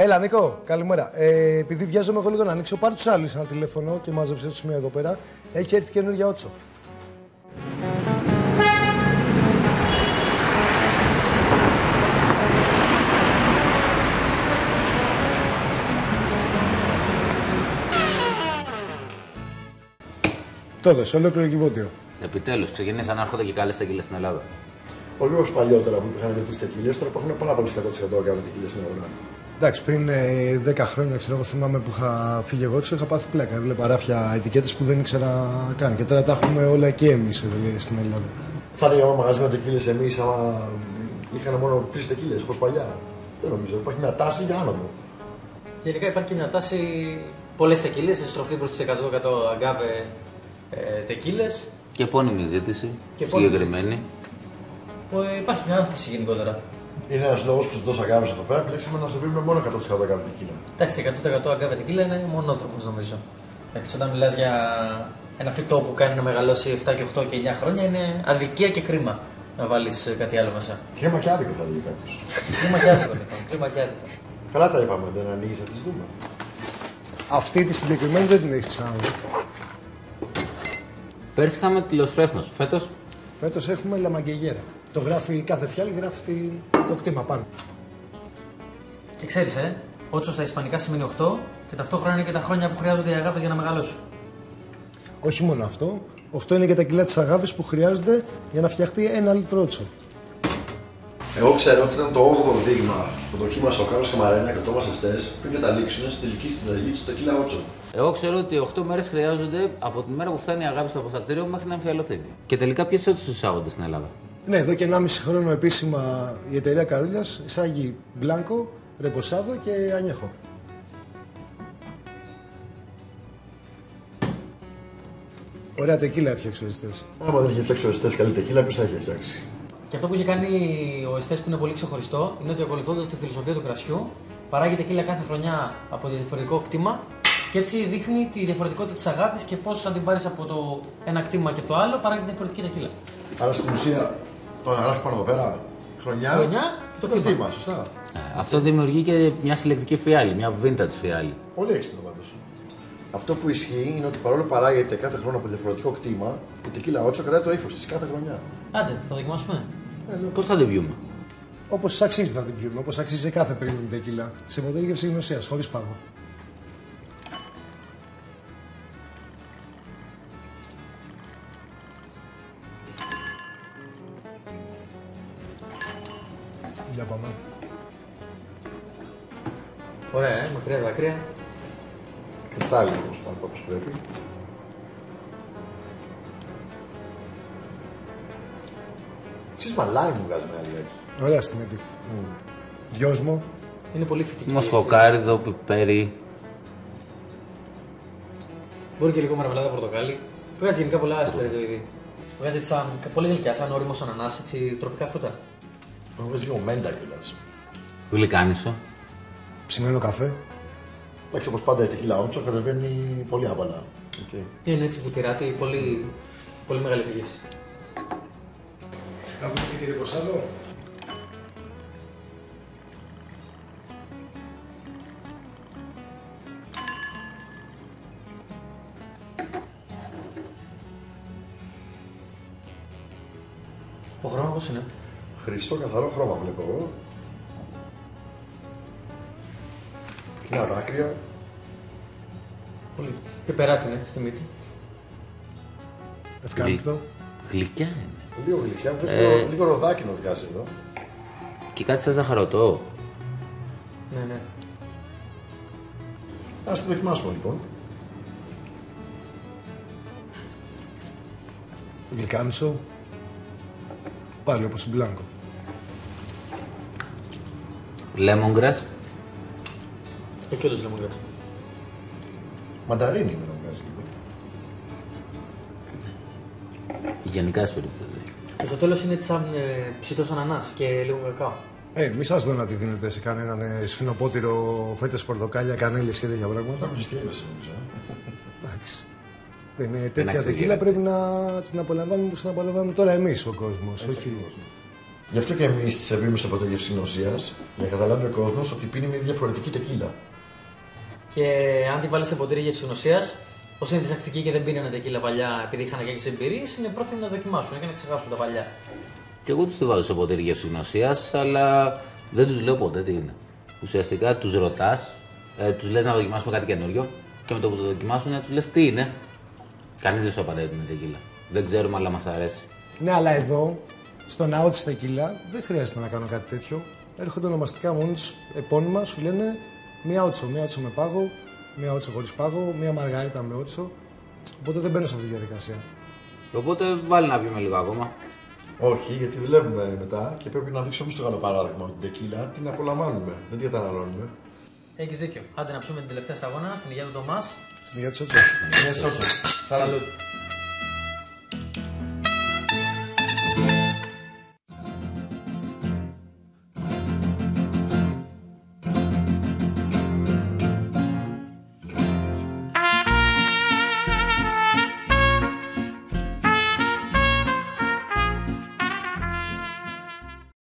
Έλα, Νίκο, καλημέρα. Ε, επειδή βιάζομαι εγώ λίγο να ανοίξω, πάρ τους άλλους ένα τηλέφωνο και μάζεψε τους μία εδώ πέρα. Έχει έρθει καινούργια ότσο. Το έδωσε, ολόκληρο κυβότιο. Επιτέλους, ξεκίνησαν να έρχονται και καλές τεκίλε στην Ελλάδα. Πολύ όπω παλιότερα που υπήρχαν δύο-τρει τεκίλε, τώρα υπάρχουν πάρα πολλοί 100% αγκάβε τεκίλε στην αγορά. Εντάξει, πριν ε, 10 χρόνια ξέρω, εγώ θυμάμαι που είχα φύγει εγώ έξω, είχα πάθει πλάκα. Έβλεπα ράφια ετικέτες που δεν ήξερα καν. Και τώρα τα έχουμε όλα και εμείς στην Ελλάδα. Θα είναι άμα μαγαζί με τεκίλες εμείς, άμα είχαν μόνο τρεις τεκίλες όπως παλιά. Δεν νομίζω. Υπάρχει μια τάση για άνοδο. Γενικά υπάρχει και μια τάση πολλές τεκίλες, σε στροφή προς τις 100% αγκάβε ε, τεκίλες. Και επώνυμη ζήτηση. Και επώνυμη συγκεκριμένη. Που, ε, υπάρχει μια άνθηση γενικότερα. Είναι ένας λόγος που σε τόσο αγκάβε εδώ πέρα επιλέξαμε να σε βρούμε μόνο 100% αγκάβε τεκίλα. Εντάξει, 100% αγκάβε τεκίλα είναι μονόδρομο νομίζω. Εντάξει, όταν μιλάς για ένα φυτό που κάνει να μεγαλώσει 7 και 8 και 9 χρόνια είναι αδικία και κρίμα να βάλεις κάτι άλλο μέσα. Κρίμα και άδικο θα λέγει κάποιος. κρίμα και άδικο λοιπόν. Κρίμα και άδικο. Καλά τα είπαμε, δεν ανοίγεις να τις δούμε. Αυτή τη συγκεκριμένη δεν την έχεις ξαναδεί. Πέρσι είχαμε τη Λοσφρέσνο. Φέτος. Φέτος έχουμε λαμαγκεγέρα. Το γράφει κάθε φιάλη, γράφει τη- το κτήμα πάνω. Και ξέρεις, ε, ότσος στα Ισπανικά σημαίνει 8 και ταυτόχρονα είναι και τα χρόνια που χρειάζονται οι αγάπες για να μεγαλώσουν. Όχι μόνο αυτό, 8 είναι και τα κιλά της αγάπης που χρειάζονται για να φτιαχτεί ένα λίτρο ότσο. Εγώ ξέρω ότι ήταν το 8ο δείγμα που δοκίμασε ο Κάρλος Καμαρένα και ο Τόμας Εστές πριν καταλήξουν στη τελική συνταγή του τεκίλα ότσο. Εγώ ξέρω ότι 8 μέρες χρειάζονται από τη μέρα που φτάνει η αγάπη στο αποστατήριο μέχρι να εμφιαλωθεί. Και τελικά ποιες έτσι εισάγονται στην Ελλάδα; Ναι, εδώ και 1,5 χρόνο επίσημα η εταιρεία Καρούλιας εισάγει μπλάνκο, ρεποσάδο και ανιέχο. Ωραία τεκίλα έφτιαξε ο Εστές. Άμα δεν είχε φτιάξει ο Εστές καλή τεκίλα, ποιος θα είχε φτιάξει; Και αυτό που είχε κάνει ο Εστές που είναι πολύ ξεχωριστό είναι ότι ακολουθώντας τη φιλοσοφία του κρασιού, παράγεται κύλα κάθε χρονιά από διαφορετικό κτήμα και έτσι δείχνει τη διαφορετικότητα της αγάπης και πώς, αν την πάρεις από το ένα κτήμα και το άλλο, παράγεται διαφορετική τεκίλα. Άρα στην ουσία το να γράφεις πάνω εδώ πέρα χρονιά, Χρονιά και το το κτήμα. κτήμα, σωστά. Ε, Αυτό δημιουργεί και μια συλλεκτική φιάλη, μια vintage φιάλη. Πολύ έξυπνο πάντως. Αυτό που ισχύει είναι ότι παρόλο που παράγεται κάθε χρόνο από διαφορετικό κτήμα, η τεκίλα ότσο κρατάει το ύφος της κάθε χρονιά. Άντε, θα δοκιμάσουμε. Πώς θα την πιούμε; Όπως αξίζει θα την πιούμε, όπως αξίζει σε κάθε premium τεκίλα. Σε μοντέλο γεύση γνωσία, χωρίς πάγο. Για πάμε. Ωραία, ε, μακριά δάκρυα. Κρυστάλλι όμως πάνω όπω πρέπει. Ξέρεις μαλάι μου βγάζει με αλιάκι. Ωραία στη μύτη. Δυόσμο. Είναι πολύ φυτική. Μοσχοκάριδο, πιπέρι. Μπορεί και λίγο μαρμελάδα πορτοκάλι. Βγάζει γενικά πολλά σπεριδοειδή. Βγάζει έτσι σαν πολύ γλυκιά, σαν όριμος ανανάς, έτσι τροπικά φρούτα. Μου βγάζει λίγο μέντα κιόλας. Γλυκάνισο. Ψημένο καφέ. Εντάξει, όπως πάντα η τεκίλα ότσο κατεβαίνει πολύ άβαλα. Okay. Είναι έτσι βουτυράτη, πολύ, πολύ μεγάλη πηγή. Να δούμε και τη ρεποσάδο. Το χρώμα πώς είναι; Χρυσό καθαρό χρώμα βλέπω εγώ. Μια δάκρυα. Πολύ. Και περάτη είναι στη μύτη. Ευκάλυπτο. Γλυκιά είναι. Λίγο γλυκιά, μου Ε. λίγο, λίγο ροδάκινο βγάζει εδώ. Και κάτι σαν ζαχαρωτό. Ναι, ναι. Ας το δοκιμάσουμε λοιπόν. Γλυκάμισο. Πάλι όπως η μπλάνκο. Lemongrass. Έχει όντως λεμονγκρά. Μανταρίνι με Γενικά σπιρτοδί. Και στο τέλος είναι έτσι σαν ε, ψητός ανανά και λίγο κακάο. Ε, μη σας δω να τη δίνετε σε κανέναν ε, σφινοπότηρο, φέτες πορτοκάλια, κανέλες και τέτοια πράγματα. Θα χριστιεύεσαι νομίζω. ε. Εντάξει. Δεν είναι τέτοια Εντάξει, τεκίλα γίνεται. πρέπει να την απολαμβάνουμε όπως την απολαμβάνουμε τώρα εμείς ο κόσμος. όχι... Γι' αυτό και εμείς τη σερβίρουμε σε αποτέλεσμα γνωσία, για να καταλάβει ο κόσμος ότι πίνει μια διαφορετική τεκίλα. Και αν τη βάλεις σε ποτήρι για τη ουσία, όσοι είναι διστακτικοί και δεν πίνανε τεκίλα παλιά επειδή είχαν κακέ εμπειρίες, είναι πρόθυμοι να δοκιμάσουν και να ξεχάσουν τα παλιά. Και εγώ τους τη βάζω σε ποτήρι γεύση γνωσίας, αλλά δεν τους λέω ποτέ τι είναι. Ουσιαστικά τους ρωτάς, ε, τους λες να δοκιμάσουμε κάτι καινούριο και με το που το δοκιμάσουν τους λες τι είναι. Κανείς δεν σου απαντάει ότι είναι τεκίλα. Δεν ξέρουμε, αλλά μας αρέσει. Ναι, αλλά εδώ, στο ναό τη Τεκίλα, δεν χρειάζεται να κάνω κάτι τέτοιο. Έρχονται ονομαστικά μόνοι τους επώνυμα, σου λένε μία ότσο, μία ότσο με πάγο, μία ότσο χωρίς πάγο, μία μαργαρίτα με ότσο. Οπότε δεν μπαίνω σε αυτή τη διαδικασία. Οπότε βάλει να πιούμε λίγο ακόμα. Όχι, γιατί δουλεύουμε μετά και πρέπει να δείξουμε εμεί το καλό παράδειγμα ότι την τεκίλα την απολαμβάνουμε, δεν την καταναλώνουμε. Έχεις δίκιο. Άντε να ψούμε την τελευταία σταγόνα στην υγεία του Τομάς. Στην υγεία της ότσο. Είναι σότσο. Σαλούτ.